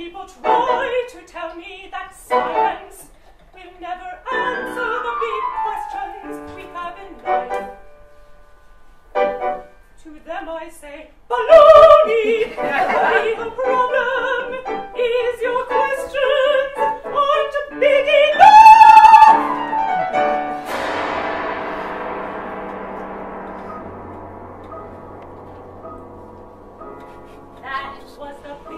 people try to tell me that science will never answer the big questions we have in life. To them I say, baloney, the problem is your questions aren't big enough. That was the